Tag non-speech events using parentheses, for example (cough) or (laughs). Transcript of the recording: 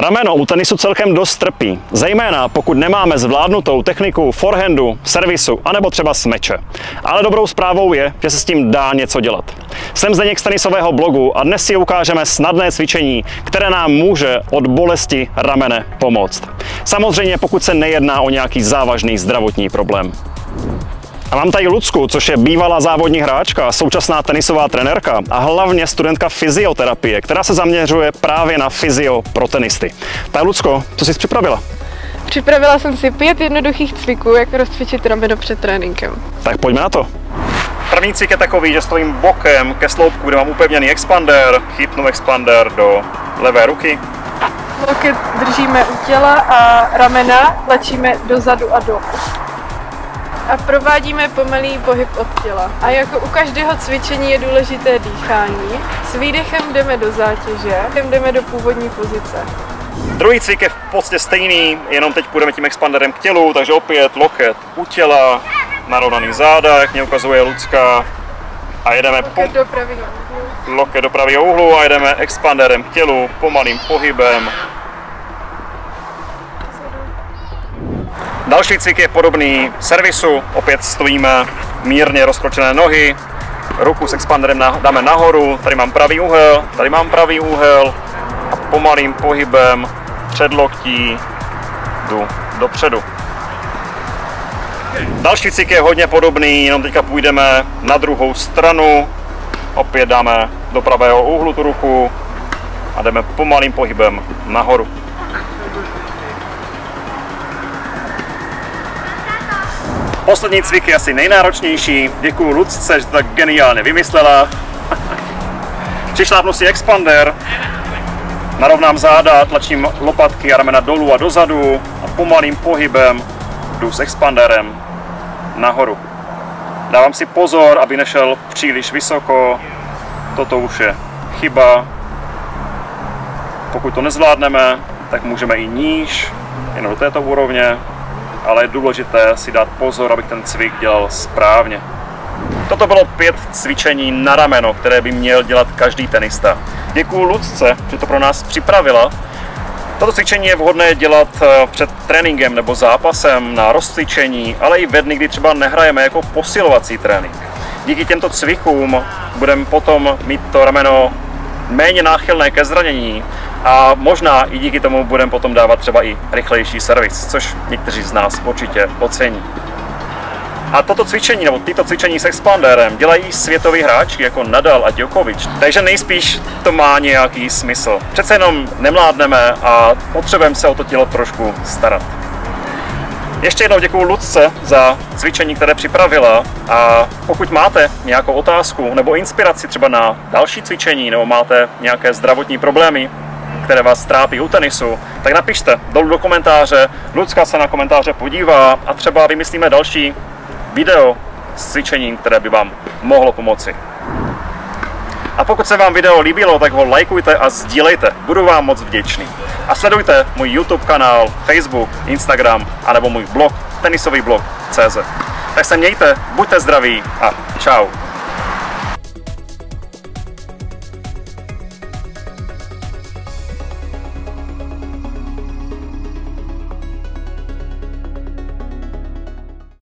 Rameno u tenisu celkem dost trpí, zejména pokud nemáme zvládnutou techniku forehandu, servisu anebo třeba smeče. Ale dobrou zprávou je, že se s tím dá něco dělat. Jsem Zdeněk z tenisového blogu a dnes si ukážeme snadné cvičení, které nám může od bolesti ramene pomoct. Samozřejmě pokud se nejedná o nějaký závažný zdravotní problém. A mám tady Lucku, což je bývalá závodní hráčka, současná tenisová trenérka a hlavně studentka fyzioterapie, která se zaměřuje právě na fyzio pro tenisty. Tak Lucko, co jsi připravila? Připravila jsem si pět jednoduchých cviků, jak rozcvičit rameno před tréninkem. Tak pojďme na to. První cvik je takový, že stojím bokem ke sloupku, kde mám upevněný expander, chytnu expander do levé ruky. Loket držíme u těla a ramena tlačíme dozadu a do a provádíme pomalý pohyb od těla. A jako u každého cvičení je důležité dýchání. S výdechem jdeme do zátěže, jdeme do původní pozice. Druhý cvik je v podstatě stejný, jenom teď půjdeme tím expanderem k tělu, takže opět loket u těla, narovnaný záda, jak mě ukazuje Lucka. A jedeme loket do pravého úhlu. Loket do pravého úhlu a jedeme expanderem k tělu, pomalým pohybem Další cvik je podobný servisu, opět stojíme mírně rozkročené nohy, ruku s expanderem dáme nahoru, tady mám pravý úhel, tady mám pravý úhel. A pomalým pohybem před loktí jdu dopředu. Další cvik je hodně podobný, jenom teďka půjdeme na druhou stranu, opět dáme do pravého úhlu tu ruku a jdeme pomalým pohybem nahoru. Poslední cvik je asi nejnáročnější. Děkuji Lucce, že to tak geniálně vymyslela. (laughs) Přišlápnu si expander, narovnám záda, tlačím lopatky a ramena dolů a dozadu a pomalým pohybem jdu s expanderem nahoru. Dávám si pozor, aby nešel příliš vysoko. Toto už je chyba. Pokud to nezvládneme, tak můžeme i níž, jenom do této úrovně ale je důležité si dát pozor, abych ten cvik dělal správně. Toto bylo pět cvičení na rameno, které by měl dělat každý tenista. Děkuji Lucce, že to pro nás připravila. Toto cvičení je vhodné dělat eh, před tréninkem nebo zápasem na rozcvičení, ale i ve dny, kdy třeba nehrajeme jako posilovací trénink. Díky těmto cvikům budeme potom mít to rameno méně náchylné ke zranění a možná i díky tomu budeme potom dávat třeba i rychlejší servis, což někteří z nás určitě ocení. A toto cvičení, nebo tyto cvičení s expanderem dělají světoví hráči jako Nadal a Djokovic, takže nejspíš to má nějaký smysl. Přece jenom nemládneme a potřebujeme se o to tělo trošku starat. Ještě jednou děkuji Lucce za cvičení, které připravila a pokud máte nějakou otázku nebo inspiraci třeba na další cvičení nebo máte nějaké zdravotní problémy, které vás trápí u tenisu, tak napište dolů do komentáře, Lucka se na komentáře podívá a třeba vymyslíme další video s cvičením, které by vám mohlo pomoci. A pokud se vám video líbilo, tak ho lajkujte a sdílejte, budu vám moc vděčný. A sledujte můj YouTube kanál, Facebook, Instagram a nebo můj blog, tenisový blog CZ. Tak se mějte, buďte zdraví a čau.